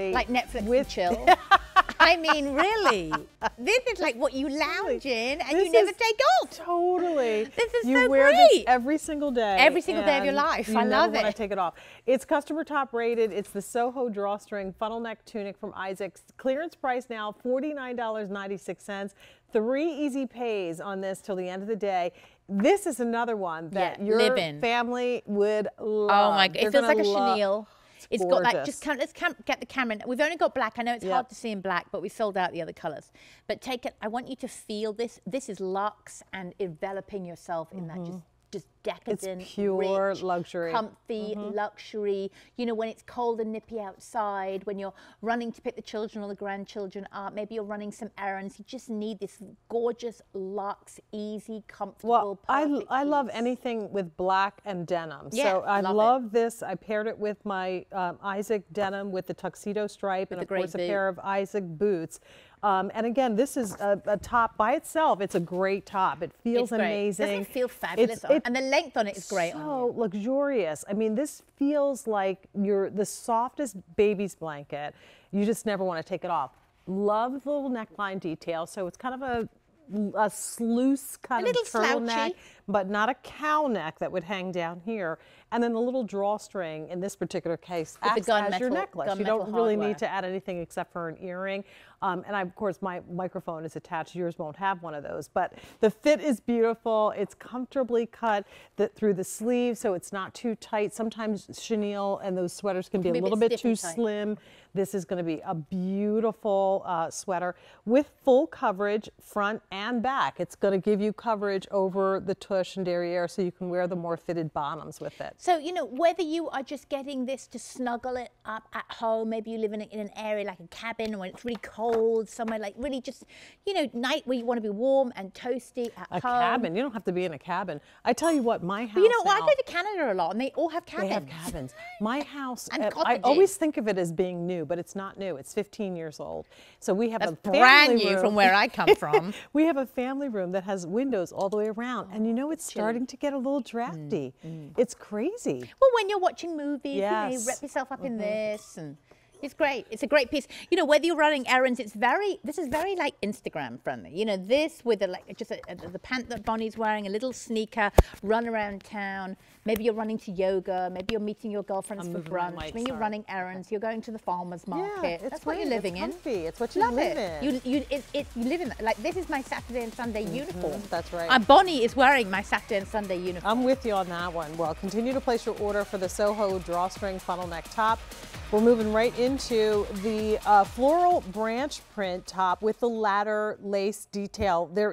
Like Netflix With- and chill. I mean, really, this is like what you lounge in and This you never take off. Totally. This is you so wear this great. every single day. Every single day of your life. You I love it. to take it off. It's customer top rated. It's the Soho drawstring funnel neck tunic from Isaac's. Clearance price now $49.96. Three easy pays on this till the end of the day. This is another one that Yeah, your family would love. Oh my god, They're it feels like a chenille. It's got like gorgeous. just come, let's come, get the camera. We've only got black. I know it's Yep. hard to see in black, but we sold out the other colors. But take it. I want you to feel this. This is luxe and enveloping yourself in that mm-hmm. just just decadent, pure rich, luxury. comfy luxury. You know, when it's cold and nippy outside, when you're running to pick the children or the grandchildren up, maybe you're running some errands. You just need this gorgeous luxe, easy, comfortable. Well, I, I love anything with black and denim. Yeah, so I love love this. I paired it with my um, Isaac denim with the tuxedo stripe and of course great a pair of Isaac boots. Um, and again, this is a, a top by itself. It's a great top. It feels It's great. amazing. Doesn't it feel fabulous? It's- and the length on it is great. so luxurious. I mean, this feels like you're the softest baby's blanket. You just never want to take it off. Love the little neckline detail. So it's kind of a a sluice kind A of turtleneck, slouchy. But not a cow neck that would hang down here. And then the little drawstring in this particular case With acts as your necklace. You don't really hardware. need to add anything except for an earring. Um, and I, of course, my microphone is attached. Yours won't have one of those. But the fit is beautiful. It's comfortably cut the, through the sleeve, so it's not too tight. Sometimes chenille and those sweaters can be, be a little bit bit too slim. This is going to be a beautiful uh, sweater with full coverage front and back. It's going to give you coverage over the tush and derriere so you can wear the more fitted bottoms with it. So, you know, whether you are just getting this to snuggle it up at home, maybe you live in, a, in an area like a cabin when it's really cold, somewhere like really just, you know, night where you want to be warm and toasty at A home. cabin. You don't have to be in a cabin. I tell you what, my house. But you know, well, I go to Canada a lot and they all have cabins. They have cabins. My house, And uh, I always think of it as being new, but it's not new. It's 15 years old. So we have That's a brand new room. from where I come from. we have a family room that has windows all the way around, and you know it's starting to get a little mm, drafty. Mm. It's crazy. Well, when you're watching movies, you know, you wrap yourself up in mm-hmm. this and it's great. It's a great piece. You know, whether you're running errands, it's very, this is very like Instagram friendly. You know, this with a, like just a, a- the pant that Bonnie's wearing, a little sneaker, run around town. Maybe you're running to yoga. Maybe you're meeting your girlfriends I'm for brunch. Maybe you're running errands. You're going to the farmer's market. it's That's what you're living it's in. comfy. It's what you Love live it. in. You, you, it, it, you live in that. Like, this is my Saturday and Sunday mm-hmm. uniform. that's right. And Bonnie is wearing my Saturday and Sunday uniform. I'm with you on that one. Well, continue to place your order for the Soho drawstring funnel neck top. We're moving right into the uh, floral branch print top with the ladder lace detail. There is